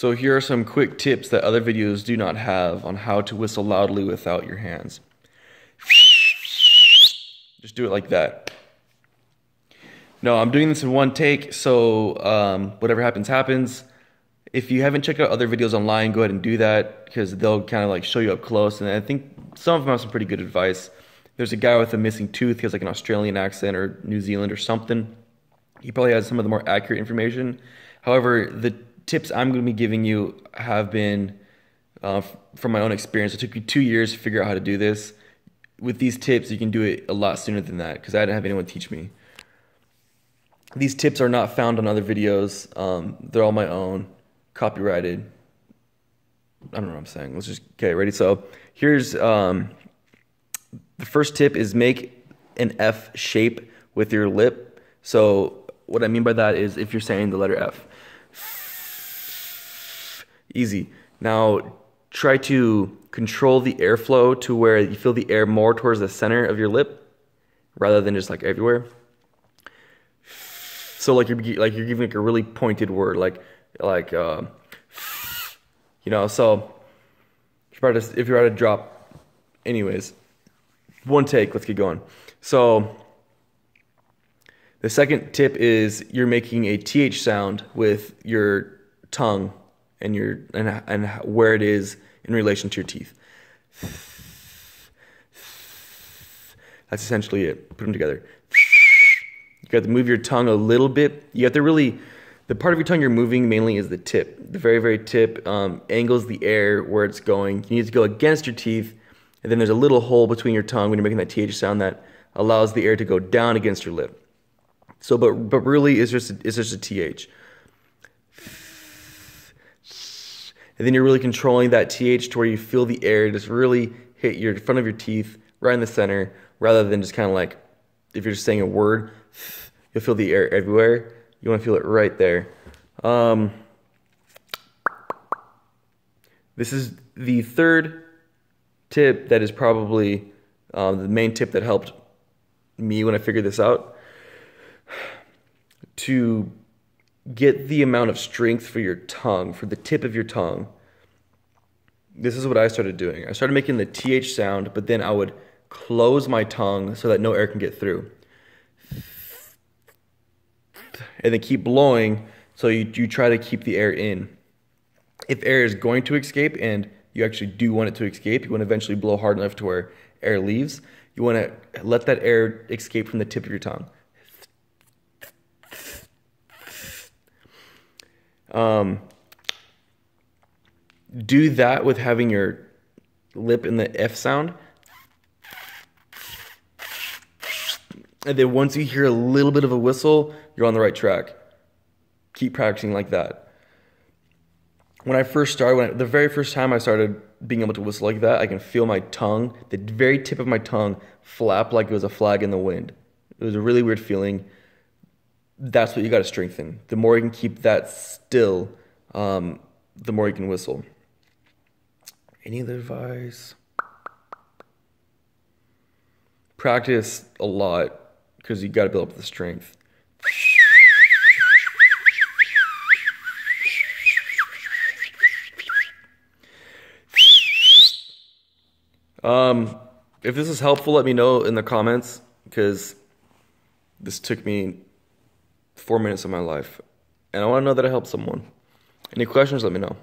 So here are some quick tips that other videos do not have on how to whistle loudly without your hands. Just do it like that. No, I'm doing this in one take, so um, whatever happens, happens. If you haven't checked out other videos online, go ahead and do that because they'll kind of like show you up close. And I think some of them have some pretty good advice. There's a guy with a missing tooth. He has like an Australian accent or New Zealand or something. He probably has some of the more accurate information. However, the tips I'm going to be giving you have been uh, from my own experience. It took me two years to figure out how to do this. With these tips, you can do it a lot sooner than that because I didn't have anyone teach me. These tips are not found on other videos. Um, they're all my own, copyrighted. I don't know what I'm saying. Let's just okay, ready. So here's um, the first tip: is make an F shape with your lip. So what I mean by that is if you're saying the letter F, easy. Now try to control the airflow to where you feel the air more towards the center of your lip, rather than just like everywhere. So like you're like you're giving like a really pointed word, like like uh, you know. So if you're to if you're about to drop, anyways, one take. Let's get going. So the second tip is you're making a th sound with your tongue and your and and where it is in relation to your teeth. That's essentially it. Put them together. You have to move your tongue a little bit. You have to really, the part of your tongue you're moving mainly is the tip. The very, very tip um, angles the air where it's going. You need to go against your teeth, and then there's a little hole between your tongue when you're making that th sound that allows the air to go down against your lip. So, but but really, it's just it's just a th. And then you're really controlling that th to where you feel the air just really hit your front of your teeth right in the center, rather than just kind of like if you're just saying a word You'll feel the air everywhere. You want to feel it right there. Um, this is the third tip that is probably um, the main tip that helped me when I figured this out. To get the amount of strength for your tongue, for the tip of your tongue, this is what I started doing. I started making the TH sound, but then I would close my tongue so that no air can get through and then keep blowing so you, you try to keep the air in. If air is going to escape and you actually do want it to escape, you want to eventually blow hard enough to where air leaves. You want to let that air escape from the tip of your tongue. Um, do that with having your lip in the F sound. And then once you hear a little bit of a whistle, you're on the right track. Keep practicing like that. When I first started, when I, the very first time I started being able to whistle like that, I can feel my tongue, the very tip of my tongue, flap like it was a flag in the wind. It was a really weird feeling. That's what you got to strengthen. The more you can keep that still, um, the more you can whistle. Any other advice? Practice a lot because you got to build up the strength. Um, if this is helpful, let me know in the comments because this took me four minutes of my life. And I want to know that I helped someone. Any questions, let me know.